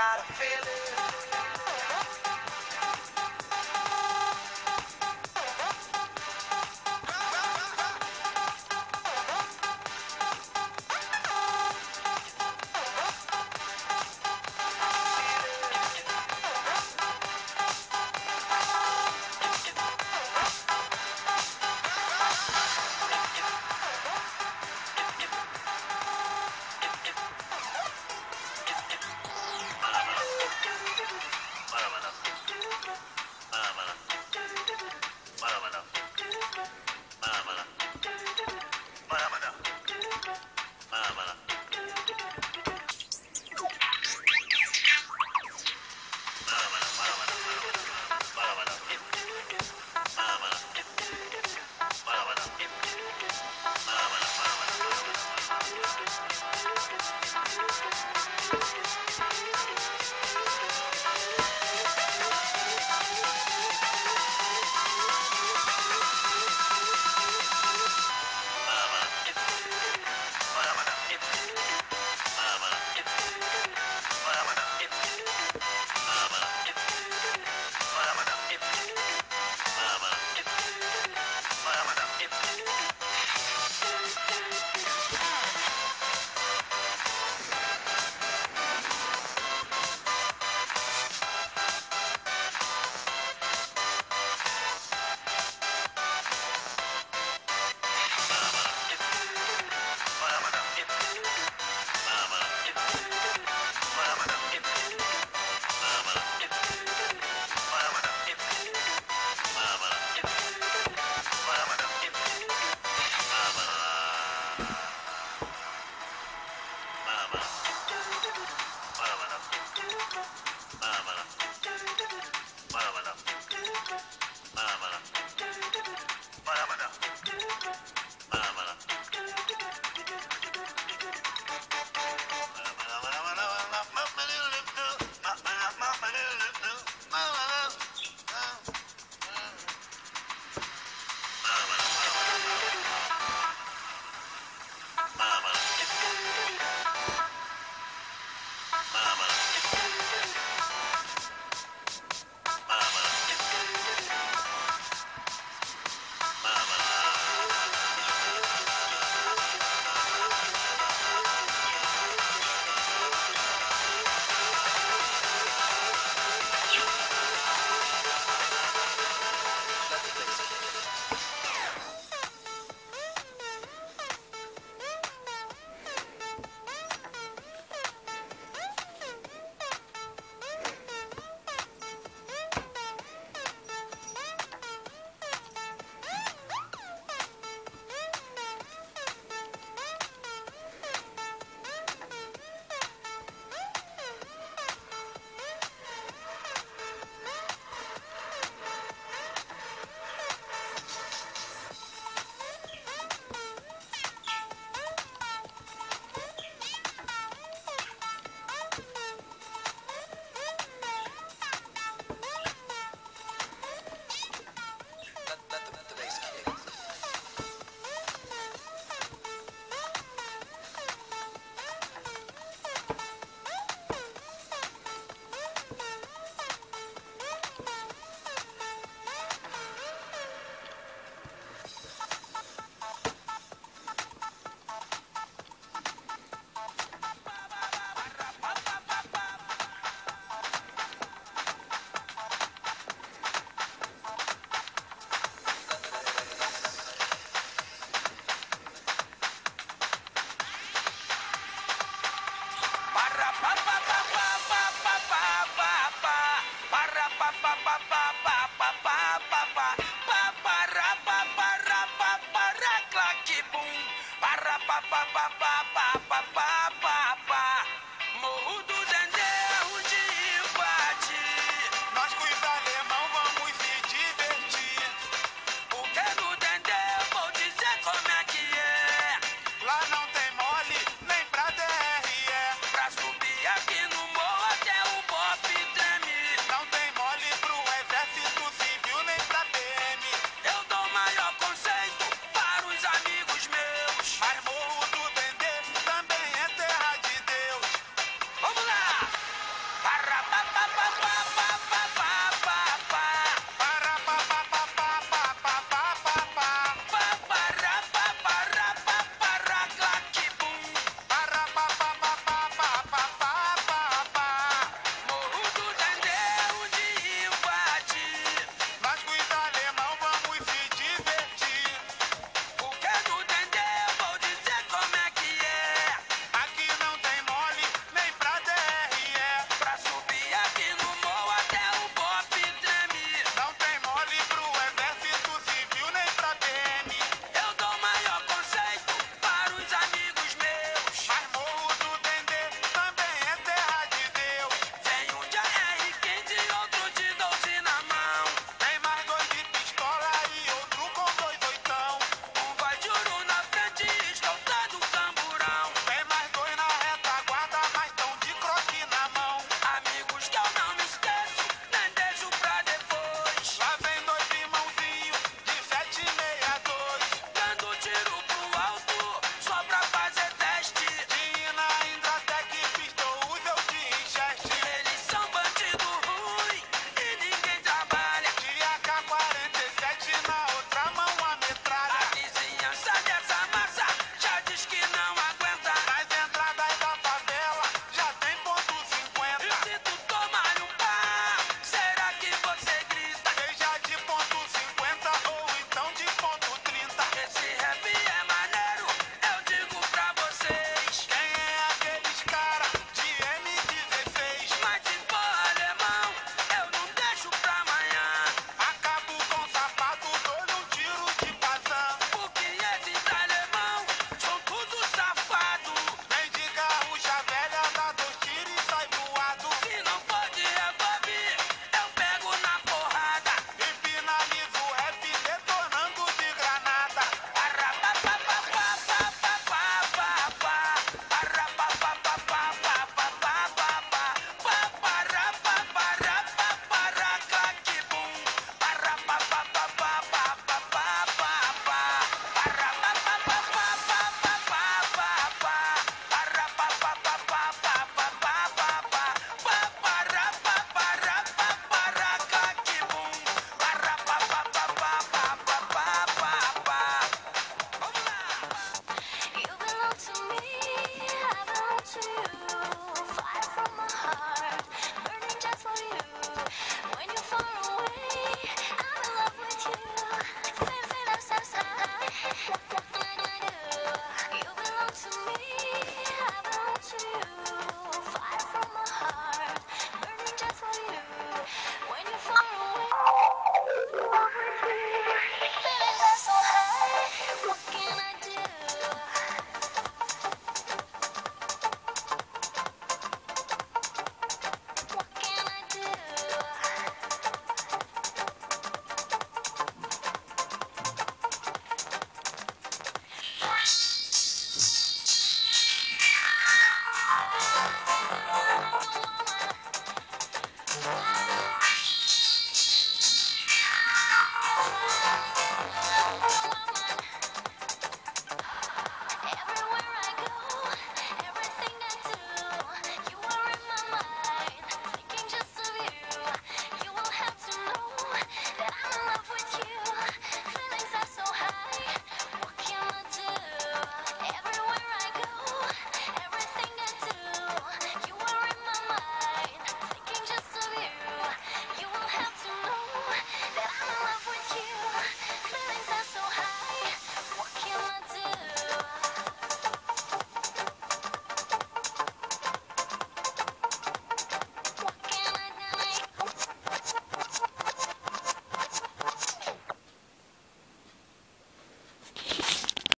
got a feeling.